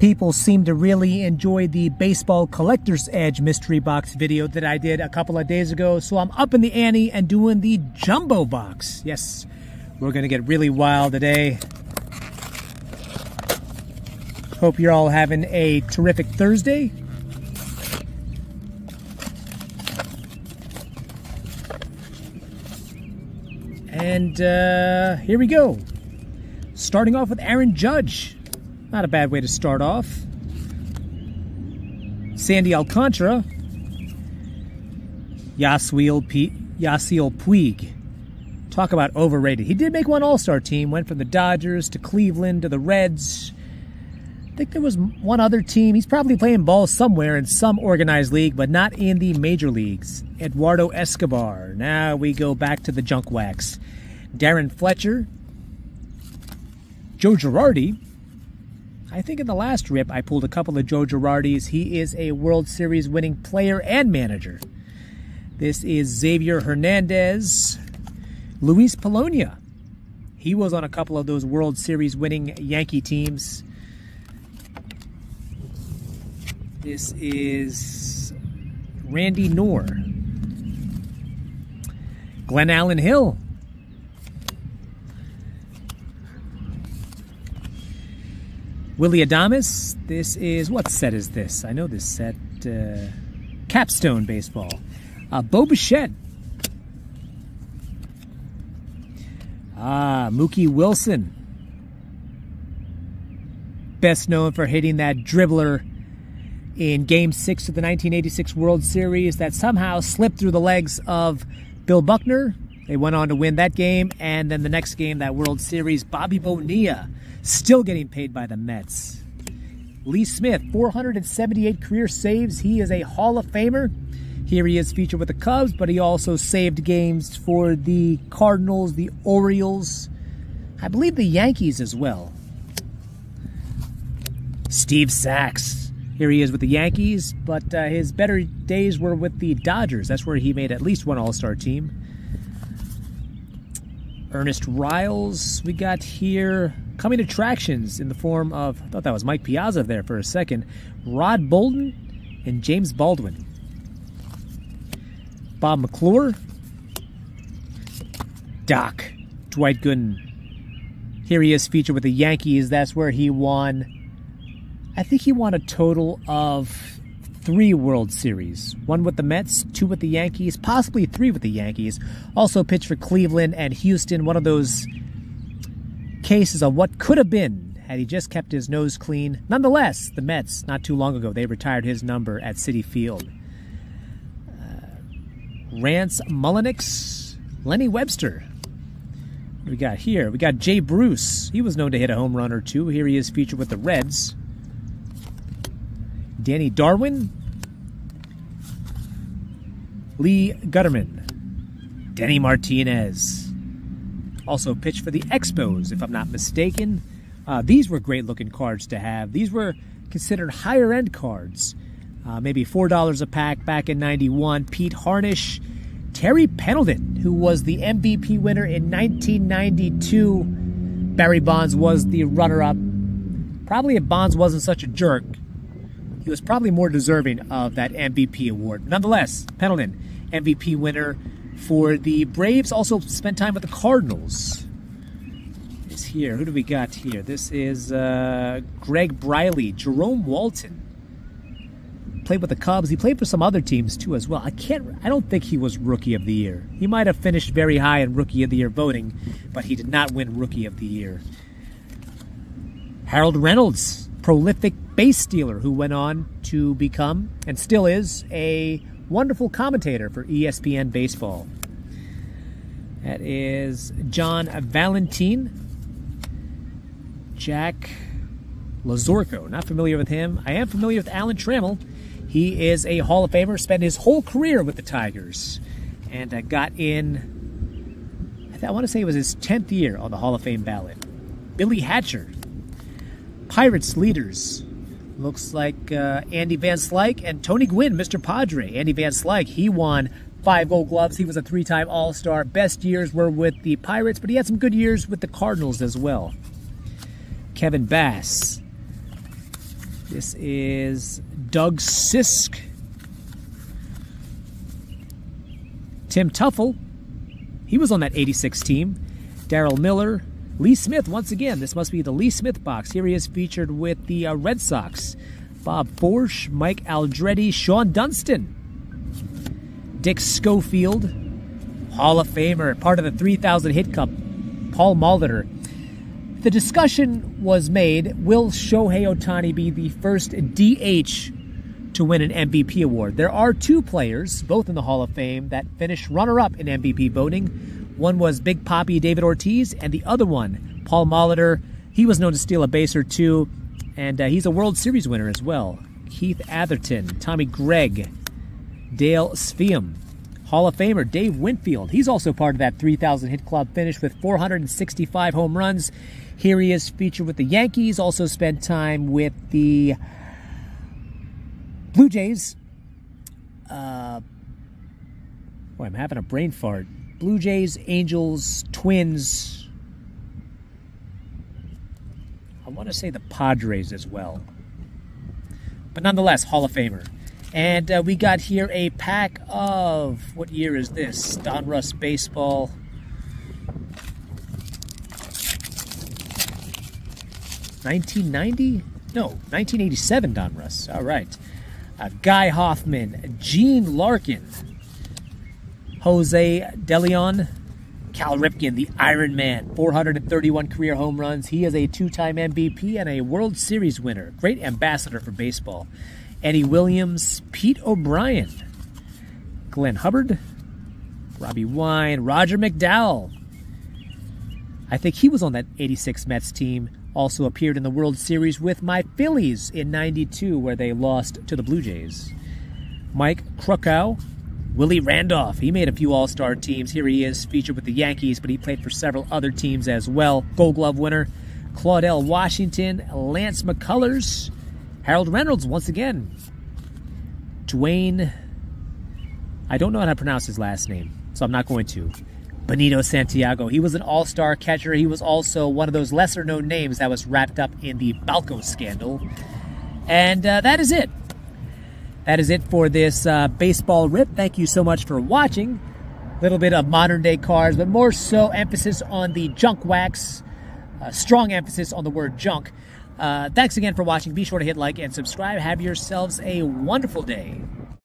People seem to really enjoy the Baseball Collector's Edge mystery box video that I did a couple of days ago, so I'm up in the ante and doing the jumbo box. Yes, we're going to get really wild today. Hope you're all having a terrific Thursday. And uh, here we go. Starting off with Aaron Judge. Not a bad way to start off. Sandy Alcantara. Yasiel, P- Yasiel Puig. Talk about overrated. He did make one All-Star team. Went from the Dodgers to Cleveland to the Reds. I think there was one other team. He's probably playing ball somewhere in some organized league, but not in the major leagues. Eduardo Escobar. Now we go back to the junk wax. Darren Fletcher. Joe Girardi. I think in the last rip I pulled a couple of Joe Girardis. He is a World Series winning player and manager. This is Xavier Hernandez. Luis Polonia. He was on a couple of those World Series winning Yankee teams. This is Randy Knorr. Glenallen Hill. Willy Adames. This is, what set is this? I know this set. Uh, Capstone Baseball. Uh, Bo Bichette. Ah, Mookie Wilson. Best known for hitting that dribbler in Game 6 of the 1986 World Series that somehow slipped through the legs of Bill Buckner. They went on to win that game, and then the next game, that World Series, Bobby Bonilla still getting paid by the Mets. Lee Smith, 478 career saves. He is a Hall of Famer. Here he is featured with the Cubs, but he also saved games for the Cardinals, the Orioles, I believe the Yankees as well. Steve Sax. Here he is with the Yankees, but uh, his better days were with the Dodgers. That's where he made at least one All Star team. Ernest Riles, we got here coming attractions in the form of, I thought that was Mike Piazza there for a second, Rod Bolton and James Baldwin. Bob McClure, Doc, Dwight Gooden. Here he is featured with the Yankees. That's where he won, I think he won a total of three World Series. One with the Mets, two with the Yankees, possibly three with the Yankees. Also pitched for Cleveland and Houston, one of those cases of what could have been had he just kept his nose clean. Nonetheless, the Mets, not too long ago, they retired his number at Citi Field. Uh, Rance Mulliniks, Lenny Webster. we got here? We got Jay Bruce. He was known to hit a home run or two. Here he is featured with the Reds. Danny Darwin. Lee Guetterman. Denny Martinez. Also pitched for the Expos, if I'm not mistaken. Uh, these were great looking cards to have. These were considered higher end cards uh, maybe $4 a pack back in 91. Pete Harnisch, Terry Pendleton, who was the MVP winner in 1992. Barry Bonds was the runner up. Probably if Bonds wasn't such a jerk, he was probably more deserving of that MVP award. Nonetheless, Pendleton, MVP winner for the Braves, also spent time with the Cardinals. Is here. Who do we got here? This is uh, Greg Briley, Jerome Walton played with the Cubs. He played for some other teams too as well. I can't I don't think he was rookie of the year. He might have finished very high in rookie of the year voting, but he did not win rookie of the year. Harold Reynolds, prolific base stealer who went on to become and still is a wonderful commentator for ESPN baseball. That is John Valentine. Jack Lazorko. Not familiar with him. I am familiar with Alan Trammell. He is a Hall of Famer, spent his whole career with the Tigers, and uh, got in, I, want to say it was his 10th year on the Hall of Fame ballot. Billy Hatcher, Pirates leaders. Looks like uh, Andy Van Slyke and Tony Gwynn, Mr. Padre. Andy Van Slyke, he won five gold gloves. He was a three time All Star. Best years were with the Pirates, but he had some good years with the Cardinals as well. Kevin Bass, This is Doug Sisk. Tim Teufel, he was on that 86 team. Daryl Miller, Lee Smith, once again, this must be the Lee Smith box. Here he is featured with the uh, Red Sox. Bob Forsch, Mike Aldrete, Shawon Dunston, Dick Schofield, Hall of Famer, part of the 3000 Hit Cup, Paul Molitor. The discussion was made will Shohei Ohtani be the first DH to win an MVP award? There are two players, both in the Hall of Fame, that finished runner up in MVP voting. One was Big Papi David Ortiz, and the other one, Paul Molitor. He was known to steal a base or two, and uh, he's a World Series winner as well. Keith Atherton, Tommy Gregg, Dale Sveum, Hall of Famer Dave Winfield. He's also part of that 3,000 hit club finish with 465 home runs. Here he is featured with the Yankees, also spent time with the Blue Jays. Uh, boy, I'm having a brain fart. Blue Jays, Angels, Twins. I want to say the Padres as well. But nonetheless, Hall of Famer. And uh, we got here a pack of, what year is this? Donruss Baseball. Nineteen ninety? No, 1987 Donruss. All right. Uh, Guy Hoffman, Gene Larkin, Jose DeLeon, Cal Ripken, the Iron Man, 431 career home runs. He is a two time MVP and a World Series winner. Great ambassador for baseball. Eddie Williams, Pete O'Brien, Glenn Hubbard, Robbie Wine, Roger McDowell. I think he was on that 86 Mets team. Also appeared in the World Series with my Phillies in 92, where they lost to the Blue Jays. Mike Krukow, Willie Randolph. He made a few All Star teams. Here he is, featured with the Yankees, but he played for several other teams as well. Gold Glove winner. Claudell Washington, Lance McCullers, Harold Reynolds once again. Dwayne, I don't know how to pronounce his last name, so I'm not going to. Benito Santiago. He was an all star catcher. He was also one of those lesser known names that was wrapped up in the Balco scandal. And uh, that is it. That is it for this uh, baseball rip. Thank you so much for watching. A little bit of modern day cars, but more so emphasis on the junk wax. Uh, strong emphasis on the word junk. Uh, thanks again for watching. Be sure to hit like and subscribe. Have yourselves a wonderful day.